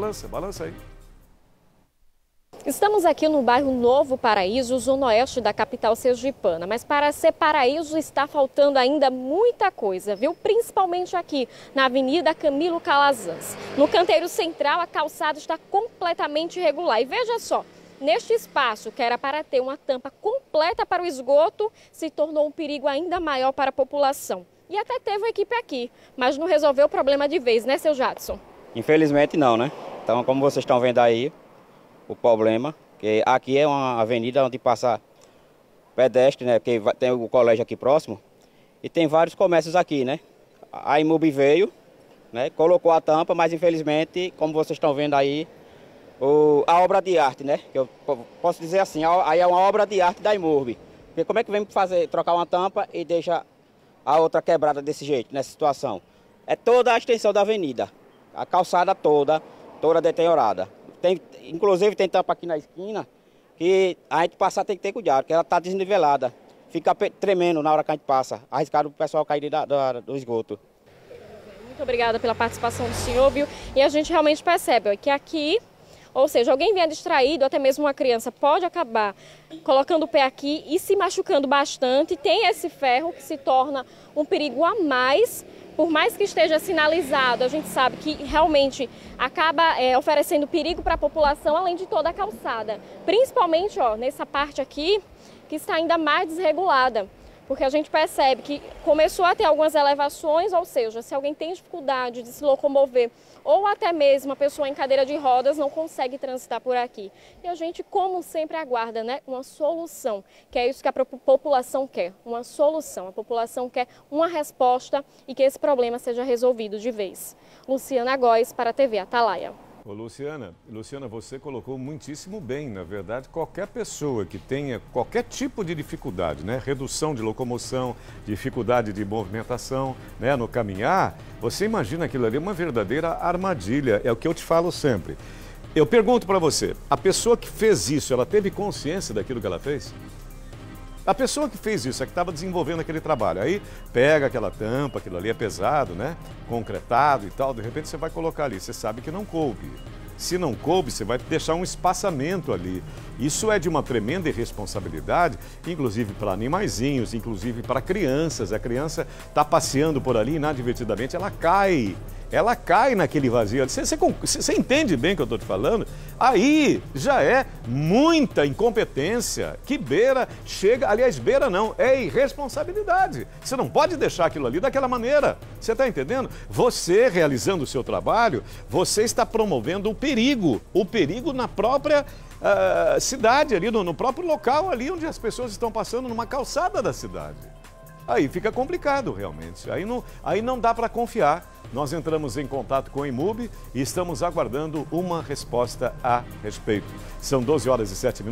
Balança, balança aí. Estamos aqui no bairro Novo Paraíso, zona oeste da capital sergipana. Mas para ser paraíso está faltando ainda muita coisa, viu? Principalmente aqui na Avenida Camilo Calazans. No canteiro central, a calçada está completamente irregular. E veja só, neste espaço, que era para ter uma tampa completa para o esgoto, se tornou um perigo ainda maior para a população. E até teve uma equipe aqui, mas não resolveu o problema de vez, né, seu Jadson? Infelizmente não, né? Então, como vocês estão vendo aí, o problema, que aqui é uma avenida onde passa pedestre, né? Porque tem o colégio aqui próximo e tem vários comércios aqui, né? A Imub veio, né? Colocou a tampa, mas infelizmente, como vocês estão vendo aí, o, a obra de arte, né? Que eu posso dizer assim, aí é uma obra de arte da Imurb. Porque como é que vem fazer, trocar uma tampa e deixa a outra quebrada desse jeito, nessa situação? É toda a extensão da avenida, a calçada toda, toda deteriorada. Tem, inclusive tem tampa aqui na esquina que a gente passar tem que ter cuidado, porque ela está desnivelada. Fica tremendo na hora que a gente passa, arriscado o pessoal cair da, da, do esgoto. Muito obrigada pela participação do senhor, viu? E a gente realmente percebe ó, que aqui ou seja, alguém vier distraído, até mesmo uma criança, pode acabar colocando o pé aqui e se machucando bastante. Tem esse ferro que se torna um perigo a mais por mais que esteja sinalizado, a gente sabe que realmente acaba é, oferecendo perigo para a população, além de toda a calçada. Principalmente ó, nessa parte aqui, que está ainda mais desregulada porque a gente percebe que começou a ter algumas elevações, ou seja, se alguém tem dificuldade de se locomover ou até mesmo a pessoa em cadeira de rodas não consegue transitar por aqui. E a gente, como sempre, aguarda né, uma solução, que é isso que a população quer, uma solução. A população quer uma resposta e que esse problema seja resolvido de vez. Luciana Góes para a TV Atalaia. Ô, Luciana, Luciana, você colocou muitíssimo bem, na verdade, qualquer pessoa que tenha qualquer tipo de dificuldade, né, redução de locomoção, dificuldade de movimentação, né, no caminhar, você imagina aquilo ali uma verdadeira armadilha, é o que eu te falo sempre. Eu pergunto para você, a pessoa que fez isso, ela teve consciência daquilo que ela fez? A pessoa que fez isso, é que estava desenvolvendo aquele trabalho, aí pega aquela tampa, aquilo ali é pesado, né? Concretado e tal, de repente você vai colocar ali, você sabe que não coube. Se não coube, você vai deixar um espaçamento ali. Isso é de uma tremenda irresponsabilidade, inclusive para animaizinhos, inclusive para crianças. A criança está passeando por ali inadvertidamente, ela cai ela cai naquele vazio. Você, você, você entende bem o que eu estou te falando? Aí já é muita incompetência que beira, chega, aliás, beira não, é irresponsabilidade. Você não pode deixar aquilo ali daquela maneira. Você está entendendo? Você realizando o seu trabalho, você está promovendo o perigo, o perigo na própria uh, cidade, ali no, no próprio local ali onde as pessoas estão passando, numa calçada da cidade. Aí fica complicado realmente. Aí não, aí não dá para confiar. Nós entramos em contato com a Imub e estamos aguardando uma resposta a respeito. São 12 horas e 7 minutos.